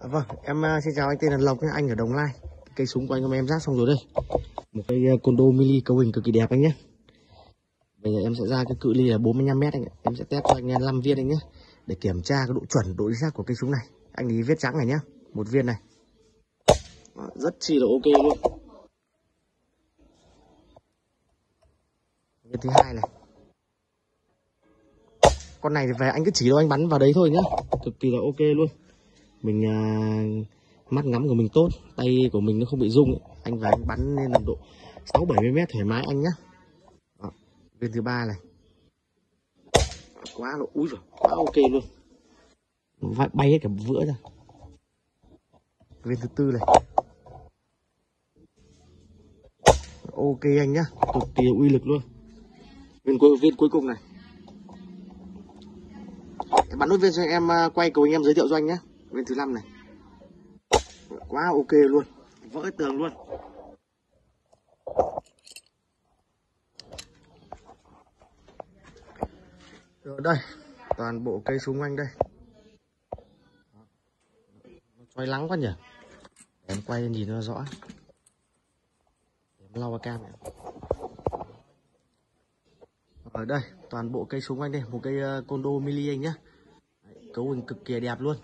À, vâng, em uh, xin chào anh tên là Lộc anh ở Đồng Nai. Cây súng của anh hôm em rác xong rồi đây. Một cây uh, à, condo mini cấu hình cực kỳ đẹp anh nhé. Bây giờ em sẽ ra cái cự ly là 45 mét anh ạ. Em sẽ test cho anh à, 5 viên anh nhé. Để kiểm tra cái độ chuẩn, độ chính xác của cây súng này. Anh ý viết trắng này nhé, một viên này. Rất chi là ok luôn. Viên thứ hai này. Con này thì về anh cứ chỉ đâu anh bắn vào đấy thôi nhá. Cực kỳ là ok luôn mình à, mắt ngắm của mình tốt tay của mình nó không bị rung ấy. anh và anh bắn lên tầm độ sáu bảy mươi mét thoải mái anh nhá. Đó. viên thứ ba này. Quá là úi rồi quá ok luôn. Vai, bay hết cả vữa ra. Viên thứ tư này. Ok anh nhá cực kỳ uy lực luôn. Viên cuối viên cuối cùng này. Bắn nút viên cho em à, quay cầu anh em giới thiệu cho anh nhé bên thứ năm này. Quá ok luôn. Vỡ tường luôn. Rồi đây toàn bộ cây xung anh đây. Nó xoay lắng quá nhỉ? Để em quay nhìn nó rõ. Để em lau vào cam này. ở đây toàn bộ cây xung anh đây. Một cây uh, condo mili anh nhá. Cấu hình cực kỳ đẹp luôn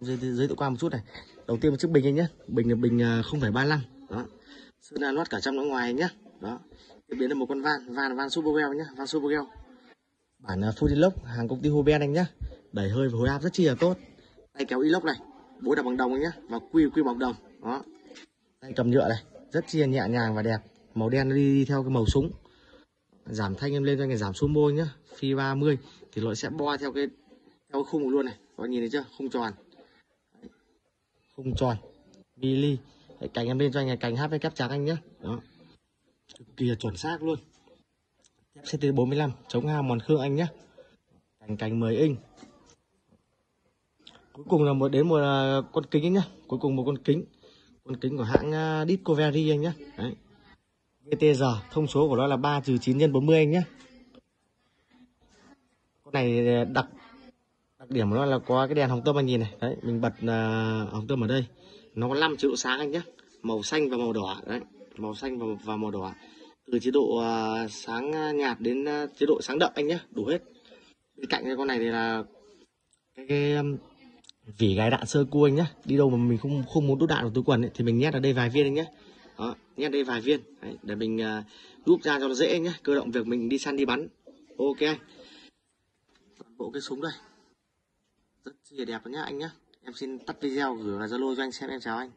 giới, giới thiệu qua một chút này. Đầu tiên một chiếc bình anh nhé. Bình là bình à, 0,35 đó. Sơn là lót cả trong nó ngoài nhé. Đó. Tiếp đến là một con van van van supergel nhé van supergel bản à, full inox hàng công ty Hoben anh nhé. Đẩy hơi và hồi áp rất chi là tốt. Tay kéo inox này bố đập bằng đồng anh nhé và quy quy bằng đồng. Đó. Tay cầm nhựa này rất chi là nhẹ nhàng và đẹp. Màu đen nó đi, đi theo cái màu súng. Giảm thanh em lên cho anh giảm xuống môi nhá phi 30 thì nó sẽ bo theo cái theo cái khung luôn này. Có nhìn thấy chưa? Khung tròn khung tròn mili cành em lên cho anh cành với cáp trắng anh nhé đó. Cực kỳ là chuẩn xác luôn. Thép CT 45 chống hao mòn khương anh nhé cành cành 10 inch cuối cùng là một đến một à, con kính anh nhé cuối cùng một con kính. Con kính của hãng à, Discovery anh nhé Đấy. VTR thông số của nó là 3 trừ 9 nhân 40 anh nhé con này à, đặc đặc điểm của nó là có cái đèn hồng tâm anh nhìn này. Đấy mình bật uh, hồng tâm ở đây. Nó có 5 chế độ sáng anh nhé. Màu xanh và màu đỏ. Đấy màu xanh và, và màu đỏ. Từ chế độ uh, sáng à, nhạt đến uh, chế độ sáng đậm anh nhé đủ hết. Bên cạnh cái con này thì là cái, cái um, vỉ gái đạn sơ cua anh nhé. Đi đâu mà mình không không muốn đốt đạn vào túi quần ấy, thì mình nhét ở đây vài viên anh nhé. Đó nhét đây vài viên. Đấy, để mình uh, đúp ra cho nó dễ nhé. Cơ động việc mình đi săn đi bắn. Ok anh. Toàn bộ cái súng đây rất là đẹp nhá anh nhá. Em xin tắt video gửi vào zalo cho anh xem, em chào anh.